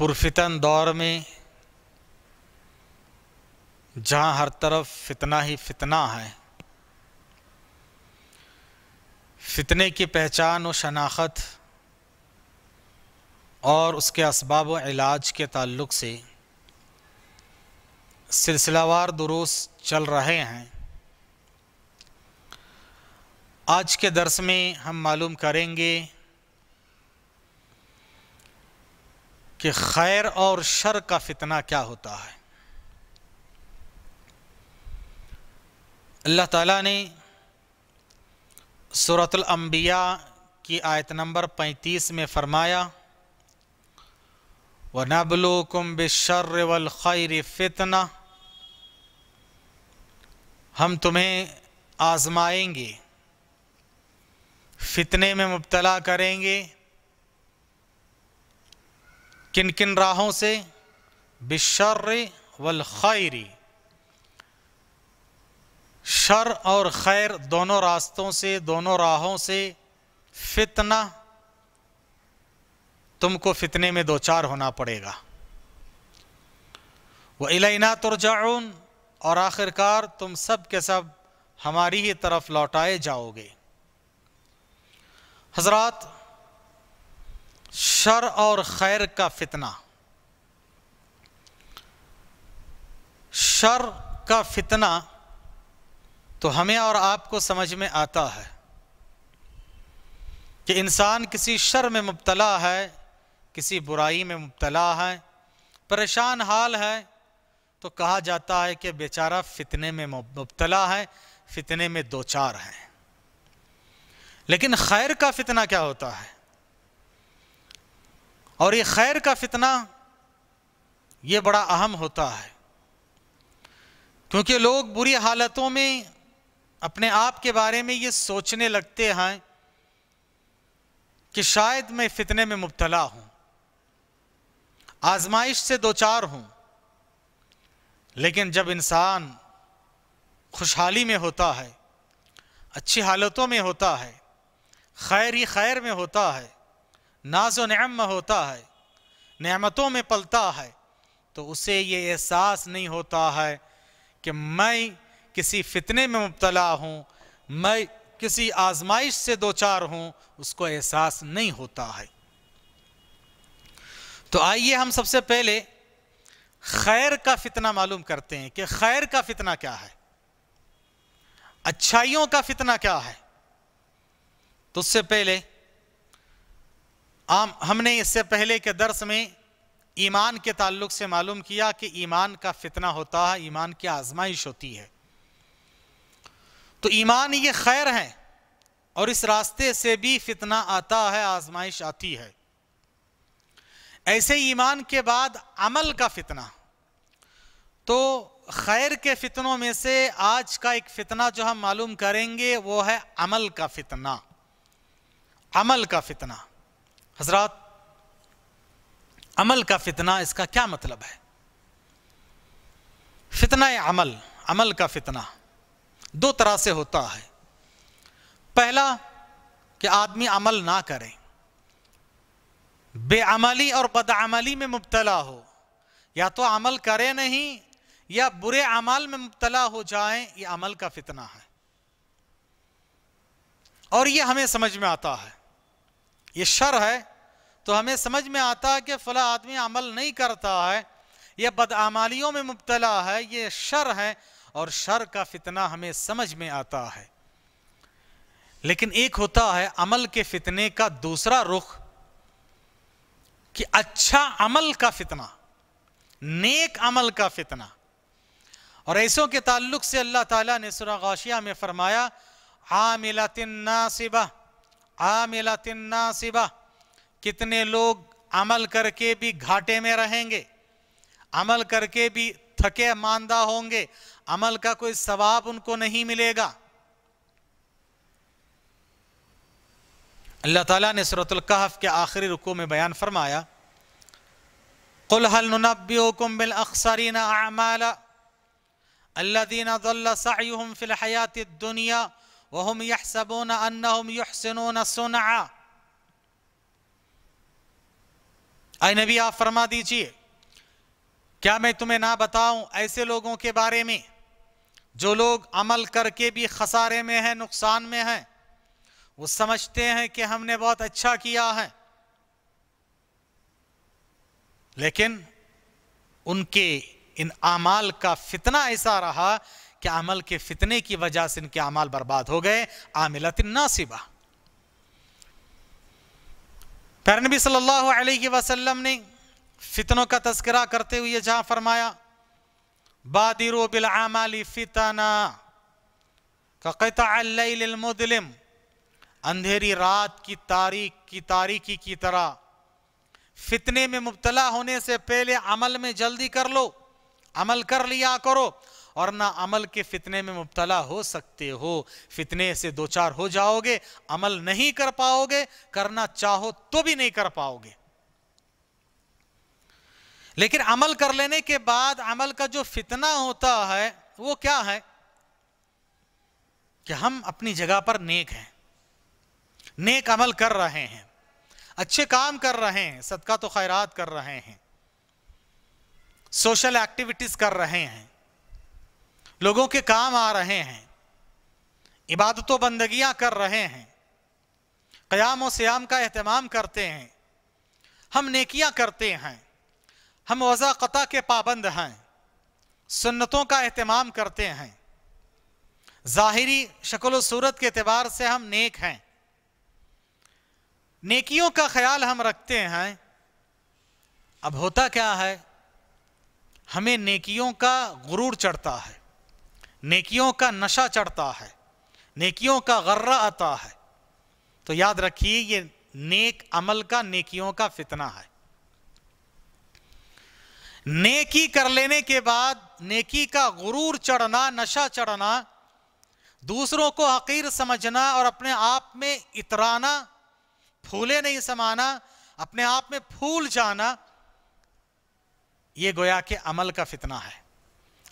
पुरफितन दौर में जहाँ हर तरफ़ फितना ही फितना है। फितने की पहचान व शनाख्त और उसके इसबाब व इलाज के ताल्लुक से सिलसिलावार दुरूस चल रहे हैं। आज के दर्स में हम मालूम करेंगे कि खैर और शर का फितना क्या होता है? अल्लाह ताला ने सूरतुल अंबिया की आयत नंबर 35 में फरमाया व नबलुकुम बिशर्र वल खैर फितना हम तुम्हें आजमाएँगे, फितने में मुब्तला करेंगे किन किन राहों से? बिशर्र वल खैरी। शर और खैर दोनों रास्तों से, दोनों राहों से फितना। तुमको फितने में दो चार होना पड़ेगा। वह इलाइना तुरजाउन और आखिरकार तुम सब के सब हमारी ही तरफ़ लौटाए जाओगे। हजरात शर और खैर का फितना। शर का फितना तो हमें और आपको समझ में आता है कि इंसान किसी शर में मुबतला है, किसी बुराई में मुबतला है, परेशान हाल है तो कहा जाता है कि बेचारा फितने में मुबतला है, फितने में दो चार हैं। लेकिन खैर का फितना क्या होता है? और ये खैर का फितना, ये बड़ा अहम होता है। क्योंकि लोग बुरी हालतों में अपने आप के बारे में ये सोचने लगते हैं कि शायद मैं फितने में मुब्तला हूँ, आजमाइश से दो चार हूँ, लेकिन जब इंसान खुशहाली में होता है, अच्छी हालतों में होता है, खैर ही खैर में होता है नाजो नम होता है नमतों में पलता है तो उसे ये एहसास नहीं होता है कि मैं किसी फितने में मुबतला हूँ, मैं किसी आजमाइश से दो चार हूँ, उसको एहसास नहीं होता है। तो आइए हम सबसे पहले खैर का फितना मालूम करते हैं कि खैर का फितना क्या है। अच्छाइयों का फितना क्या है। तो उससे पहले आम, हमने इससे पहले के दर्स में ईमान के ताल्लुक से मालूम किया कि ईमान का फितना होता है, ईमान की आजमाइश होती है। तो ईमान ये खैर है और इस रास्ते से भी फितना आता है, आजमाइश आती है। ऐसे ईमान के बाद अमल का फितना। तो खैर के फितनों में से आज का एक फितना जो हम मालूम करेंगे, वो है अमल का फितना। अमल का फितना। हज़रत, अमल का फितना इसका क्या मतलब है? फितना अमल अमल का फितना दो तरह से होता है। पहला, कि आदमी अमल ना करे। बेअमली और बदअमली में मुबतला हो। या तो अमल करे नहीं, या बुरे अमल में मुबतला हो जाए, ये अमल का फितना है। और ये हमें समझ में आता है। ये शर है तो हमें समझ में आता है कि फला आदमी अमल नहीं करता है यह बदआमालियों में मुबतला है, ये शर है, और शर का फितना हमें समझ में आता है। लेकिन एक होता है अमल के फितने का दूसरा रुख, कि अच्छा अमल का फितना, नेक अमल का फितना। और ऐसों के ताल्लुक से अल्लाह ताला ने सुरा गाशिया में फरमाया आमिलतिन्नासिबा आमिलतिन्नासिबा कितने लोग अमल करके भी घाटे में रहेंगे। अमल करके भी थके मांदा होंगे। अमल का कोई सवाब उनको नहीं मिलेगा। अल्लाह ताला ने सूरतुल कहफ के आखिरी रुकू में बयान फरमाया, कुल हल नुनब्बियुकुम बिल अखसरीन अमाला। अल्लदीन फिल दुनिया वहुम यहसबून अन्नहुम युहसिनून सुनआ आए नबी आप फरमा दीजिए क्या मैं तुम्हें ना बताऊँ ऐसे लोगों के बारे में जो लोग अमल करके भी खसारे में हैं नुकसान में हैं वो समझते हैं कि हमने बहुत अच्छा किया है लेकिन उनके इन अमाल का फितना ऐसा रहा कि अमल के फितने की वजह से इनके अमाल बर्बाद हो गए। आमिलत नासिबा। प्यारे नबी सल्लल्लाहु अलैहि वसल्लम ने फितनों का तस्करा करते हुए जहाँ फरमाया, बादिरो बिल आमाली फितना मुदलिम, अंधेरी रात की तारीख की तारीकी की तरह फितने में मुबतला होने से पहले अमल में जल्दी कर लो, अमल कर लिया करो और ना अमल के फितने में मुबतला हो सकते हो। फितने से दो चार हो जाओगे, अमल नहीं कर पाओगे, करना चाहो तो भी नहीं कर पाओगे। लेकिन अमल कर लेने के बाद अमल का जो फितना होता है, वो क्या है? कि हम अपनी जगह पर नेक हैं। नेक अमल कर रहे हैं। अच्छे काम कर रहे हैं, सदका तो खैरात कर रहे हैं। सोशल एक्टिविटीज़ कर रहे हैं। लोगों के काम आ रहे हैं, इबादतों बंदगियाँ कर रहे हैं, क़याम श्याम का अहतमाम करते हैं, हम नेकियाँ करते हैं, हम वज़ा कता के पाबंद हैं, सुन्नतों का अहतमाम करते हैं, ज़ाहिरी शक्ल सूरत के अतबार से हम नेक हैं। नेकियों का ख्याल हम रखते हैं। अब होता क्या है? हमें नेकियों का गुरूर चढ़ता है। नेकियों का नशा चढ़ता है, नेकियों का गर्रा आता है। तो याद रखिए, ये नेक अमल का, नेकियों का फितना है। नेकी कर लेने के बाद नेकी का गुरूर चढ़ना, नशा चढ़ना, दूसरों को हकीर समझना और अपने आप में इतराना, फूले नहीं समाना, अपने आप में फूल जाना यह गोया के अमल का फितना है।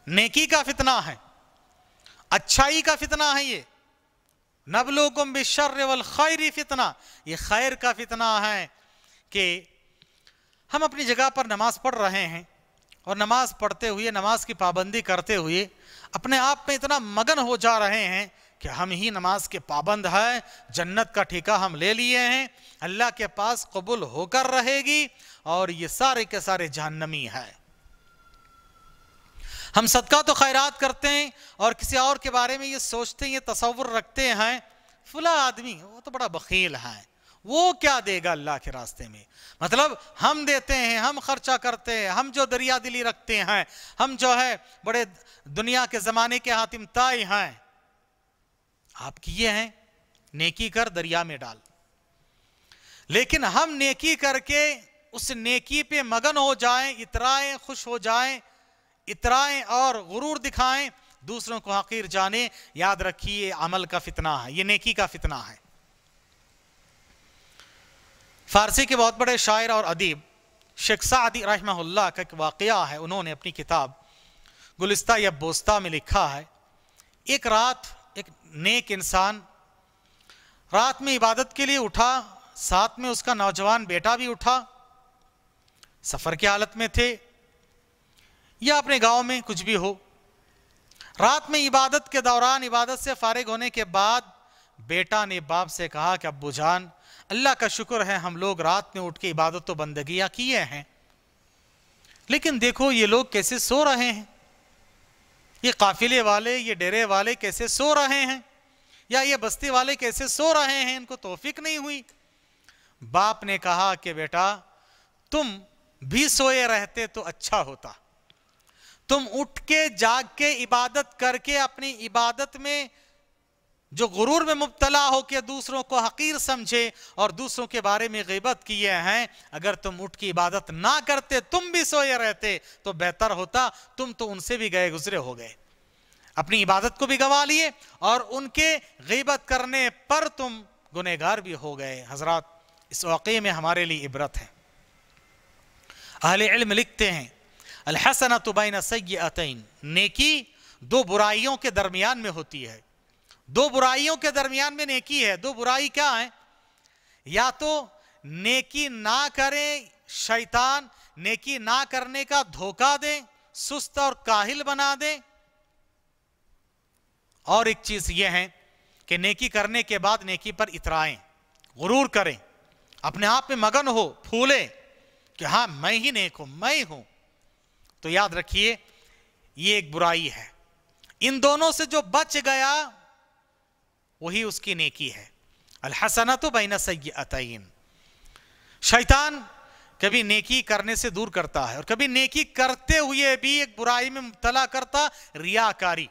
नेकी का फितना है। अच्छाई का फितना है ये। नबलोकुम बिशर वल खैरी फितना। ये खैर का फितना है कि हम अपनी जगह पर नमाज़ पढ़ रहे हैं और नमाज़ पढ़ते हुए, नमाज़ की पाबंदी करते हुए अपने आप में इतना मगन हो जा रहे हैं कि हम ही नमाज़ के पाबंद हैं, जन्नत का ठेका हम ले लिए हैं, अल्लाह के पास कबूल होकर रहेगी और ये सारे के सारे जहन्नमी है। हम सदका तो खैरात करते हैं और किसी और के बारे में ये सोचते हैं, ये तस्वुर रखते हैं, फुला आदमी, वो तो बड़ा बखील है, वो क्या देगा अल्लाह के रास्ते में? मतलब हम देते हैं, हम खर्चा करते हैं, हम जो दरिया दिली रखते हैं, हम जो है बड़े दुनिया के ज़माने के हातिम ताई हैं। आप किए हैं, नेकी कर दरिया में डाल। लेकिन हम नेकी करके उस नेकी पे मगन हो जाएँ, इतराएँ, खुश हो जाएँ इतराएँ और गुरूर दिखाएँ, दूसरों को हकीर जाने। याद रखिए, अमल का फितना है, ये नेकी का फितना है। फारसी के बहुत बड़े शायर और अदीब, शेख सादी का एक वाक़ है, उन्होंने अपनी किताब गुलिस्ता या बोस्ता में लिखा है। एक रात एक नेक इंसान रात में इबादत के लिए उठा, साथ में उसका नौजवान बेटा भी उठा, सफ़र की हालत में थे या अपने गाँव में कुछ भी हो। रात में इबादत के दौरान इबादत से फारिग होने के बाद बेटा ने बाप से कहा कि, अब्बू जान, अल्लाह का शुक्र है हम लोग रात में उठ के इबादत तो बंदगियाँ किए हैं। लेकिन देखो ये लोग कैसे सो रहे हैं। ये काफिले वाले, ये डेरे वाले कैसे सो रहे हैं। या ये बस्ती वाले कैसे सो रहे हैं, इनको तोफिक नहीं हुई? बाप ने कहा कि, बेटा, तुम भी सोए रहते तो अच्छा होता। तुम उठ के जाग के इबादत करके, अपनी इबादत में जो गुरूर में मुबतला हो के दूसरों को हकीर समझे और दूसरों के बारे में गिबत किए हैं। अगर तुम उठ की इबादत ना करते, तुम भी सोए रहते तो बेहतर होता। तुम तो उनसे भी गए गुजरे हो गए। अपनी इबादत को भी गवा लिए और उनके गिबत करने पर तुम गुनेगार भी हो गए। हज़रत, इस वाक़े में हमारे लिए इबरत है। अहले इल्म लिखते हैं अलहसन तुबैन सैतन नेकी दो बुराइयों के दरमियान में होती है। दो बुराइयों के दरमियान में नेकी है। दो बुराई क्या है? या तो नेकी ना करें शैतान, नेकी ना करने का धोखा दे, सुस्त और काहिल बना दे। और एक चीज़ यह है कि नेकी करने के बाद नेकी पर इतराएँ, गुरूर करें। अपने आप में मगन हो, फूले कि हाँ मैं ही नेक हूँ, मैं हूँ। तो याद रखिए, ये एक बुराई है। इन दोनों से जो बच गया, वही उसकी नेकी है। अलहसना तो बैन सैतन शैतान कभी नेकी करने से दूर करता है और कभी नेकी करते हुए भी एक बुराई में मुबतला करता रियाकारी,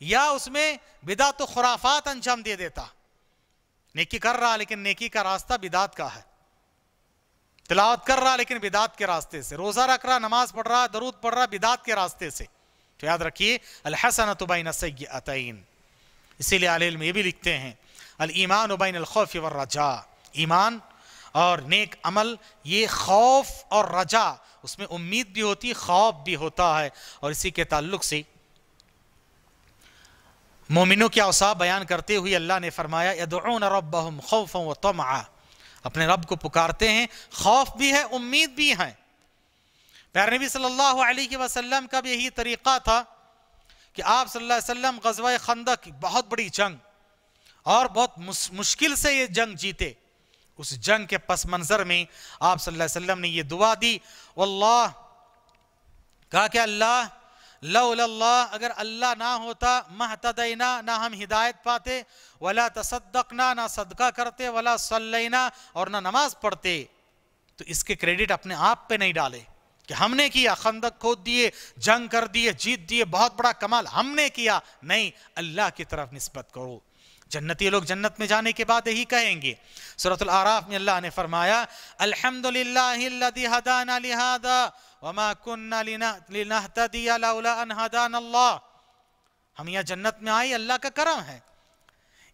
या उसमें बिदा तो खुराफात अंजाम दे देता। नेकी कर रहा, लेकिन नेकी का रास्ता बिदात का है। तिलावत कर रहा, लेकिन बिदात के रास्ते से। रोजा रख रहा, नमाज़ पढ़ रहा, दरूद पढ़ रहा, बिदात के रास्ते से। तो याद रखिए अलहसन तुबैन सैतन इसीलिए आलिम ये भी लिखते हैं अल ईमान उबैन अलखौफ व रजा ईमान और नेक अमल, ये खौफ और रजा, उसमें उम्मीद भी होती, खौफ भी होता है। और इसी के ताल्लुक से मोमिनों के अवसा बयान करते हुए अल्लाह ने फरमाया यदून रब खौफ व तमा अपने रब को पुकारते हैं, खौफ भी है, उम्मीद भी है। प्यार नबी सल्लल्लाहु अलैहि वसल्लम का भी यही तरीका था कि आप सल्लल्लाहु अलैहि वसल्लम गजवा खंदक, बहुत बड़ी जंग, और बहुत मुश्किल से ये जंग जीते। उस जंग के पस मंजर में आप सल्लल्लाहु अलैहि वसल्लम ने ये दुआ दी, वल्लाह, कहा कि अल्लाह लल्लाह अगर अल्लाह ना होता, महतदैना, ना हम हिदायत पाते, वला तसदकना ना सदका करते, वला सलना और ना नमाज़ पढ़ते तो इसके क्रेडिट अपने आप पे नहीं डाले, कि हमने किया, खंदक खोद दिए, जंग कर दिए, जीत दिए, बहुत बड़ा कमाल हमने किया, नहीं, अल्लाह की तरफ़ नस्बत करो। जन्नती लोग जन्नत में जाने के बाद यही कहेंगे। सूरतुल आराफ में अल्लाह ने फरमाया, अल्हम्दुलिल्लाह हम यहाँ जन्नत में आए, अल्लाह का करम है।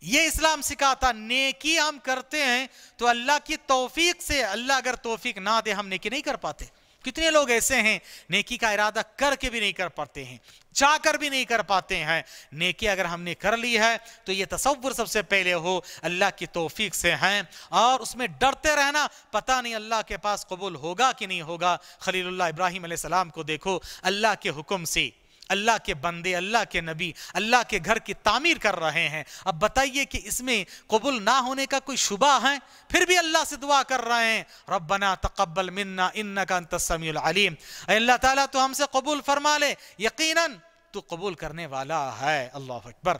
ये इस्लाम सिखाता, नेकी हम करते हैं तो अल्लाह की तौफीक से, अल्लाह अगर तौफीक ना दे, हम नेकी नहीं कर पाते। कितने लोग ऐसे हैं, नेकी का इरादा करके भी नहीं कर पाते हैं चाहकर भी नहीं कर पाते हैं। नेकी अगर हमने कर ली है तो ये तस्वुर सबसे पहले हो, अल्लाह की तोफीक से हैं। और उसमें डरते रहना, पता नहीं अल्लाह के पास कबूल होगा कि नहीं होगा। खलील इब्राहिम सलाम को देखो, अल्लाह के हुक्म से। अल्लाह के बंदे, अल्लाह के नबी, अल्लाह के घर की तामीर कर रहे हैं। अब बताइए कि इसमें कबूल ना होने का कोई शुबा है? फिर भी अल्लाह से दुआ कर रहे हैं। रब्बना तकब्बल मिन्ना इन्ना का अल्लाह ताला तो हमसे कबूल फरमा ले। यकीनन तू कबूल करने वाला है। अल्लाह अकबर।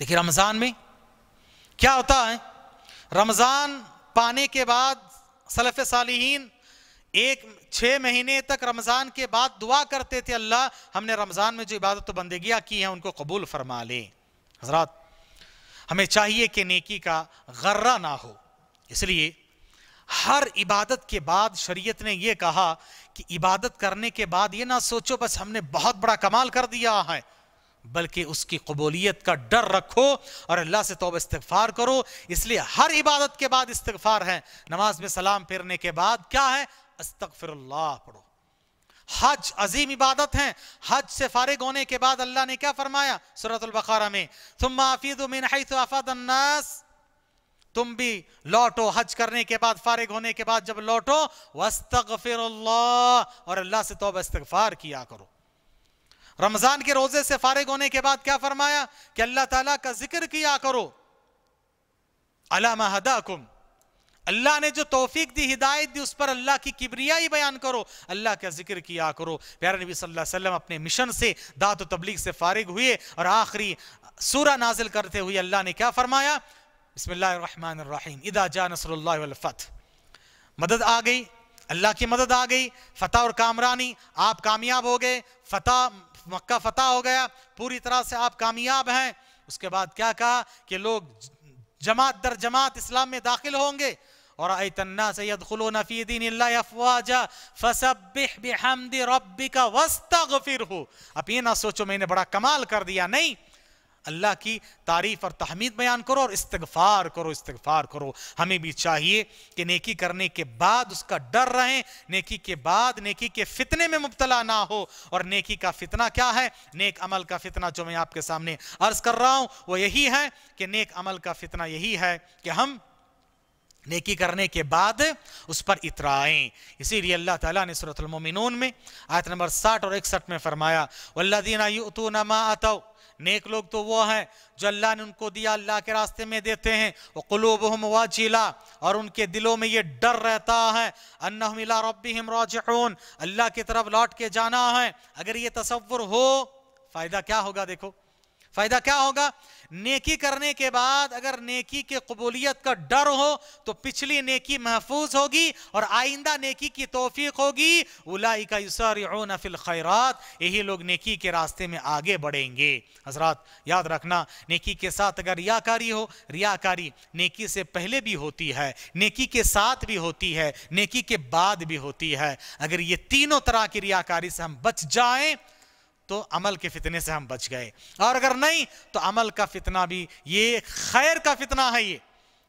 देखिए रमज़ान में क्या होता है? रमज़ान पाने के बाद सलफ़ सालिहीन एक, छह महीने तक रमज़ान के बाद दुआ करते थे अल्लाह, हमने रमज़ान में जो इबादत बंदगियाँ की हैं, उनको कबूल फरमा ले। हजरात, हमें चाहिए कि नेकी का गर्रा ना हो। इसलिए हर इबादत के बाद शरीयत ने यह कहा कि इबादत करने के बाद ये ना सोचो, बस हमने बहुत बड़ा कमाल कर दिया है, बल्कि उसकी कबूलियत का डर रखो और अल्लाह से तोब इस्तफार करो। इसलिए हर इबादत के बाद इस्तफार है। नमाज़ में सलाम फेरने के बाद क्या है? अस्तगफिरुल्लाह पढ़ो। हज अजीम इबादत है। हज से फारिग होने के बाद अल्लाह ने क्या फरमाया सूरतुल में? तुम अन्नास। तुम भी लौटो हज करने के बाद, फारिग होने के बाद जब लौटो, वस्तगफिरुल्लाह और अल्लाह से तौबा इस्तगफार किया करो। रमज़ान के रोज़े से फारिग होने के बाद क्या फरमाया? कि अल्लाह ताला का ज़िक्र किया करो। अलामा हदाकुम। अल्लाह ने जो तौफीक दी, हिदायत दी, उस पर अल्लाह की किबरियाई बयान करो। अल्लाह का ज़िक्र किया करो। प्यारे नबी सल्लल्लाहु अलैहि वसल्लम अपने मिशन से दात तबलीग से फारिग हुए और आखिरी सूरा नाजिल करते हुए अल्लाह ने क्या फरमाया? बिस्मिल्लाहिर्रहमानिर्रहीम। इदा जा फतह मदद आ गई, अल्लाह की मदद आ गई। फतह और कामरानी, आप कामयाब हो गए। फतह मक्का फतह हो गया। पूरी तरह से आप कामयाब हैं। उसके बाद क्या कहा कि लोग जमात दर जमात इस्लाम में दाखिल होंगे। बड़ा कमाल कर दिया। नहीं। अल्लाह की तारीफ़ और तहमीद बयान करो और इस्तगफार करो इस्तगफार करो। हमें भी चाहिए कि नेकी करने के बाद उसका डर रहे, नेकी के बाद नेकी के फितने में मुबतला ना हो। और नेकी का फितना क्या है? नेक अमल का फितना जो मैं आपके सामने अर्ज़ कर रहा हूँ, वो यही है कि नेक अमल का फितना यही है कि हम नेकी करने के बाद उस पर इतराएँ। इसीलिए अल्लाह ताला ने सूरत मोमिनून में आयत नंबर 60 और 61 में फरमाया वल्लदीना युतूना मा अतौ नेक लोग तो वो हैं जो अल्लाह ने उनको दिया, अल्लाह के रास्ते में देते हैं। वो कुलूब वाजिला। और उनके दिलों में ये डर रहता है। अन्नमिला रब्बिहिम राजिऊन। अल्लाह की तरफ़ लौट के जाना है। अगर ये तसव्वुर हो, फ़ायदा क्या होगा देखो। फ़ायदा क्या होगा? नेकी करने के बाद अगर नेकी के कबूलियत का डर हो तो पिछली नेकी महफूज होगी और आइंदा नेकी की तोफीक होगी। उलाई का फिल खैरात। यही लोग नेकी के रास्ते में आगे बढ़ेंगे। हजरात, याद रखना, नेकी के साथ अगर रियाकारी हो, रियाकारी नेकी से पहले भी होती है, नेकी के साथ भी होती है, नेकी के बाद भी होती है। अगर ये तीनों तरह की रियाकारी से हम बच जाएँ तो अमल के फितने से हम बच गए। और अगर नहीं तो अमल का फितना भी, ये खैर का फितना है ये,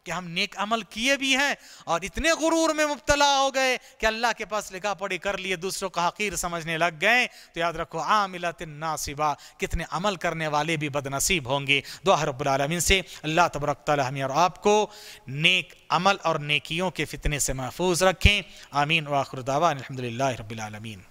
कि हम नेक अमल किए भी हैं और इतने गुरूर में मुबतला हो गए कि अल्लाह के पास लिखा पढ़ी कर लिए, दूसरों को हकीर समझने लग गए। तो याद रखो आमिलत नासिबा, कितने अमल करने वाले भी बदनसीब होंगे। दुआ रबालमीन से अल्लाह तबरक और आपको नेक अमल और नेकियों के फितने से महफूज रखें। आमीन वाखरुदावा अलहमदिल्ला रबालमीन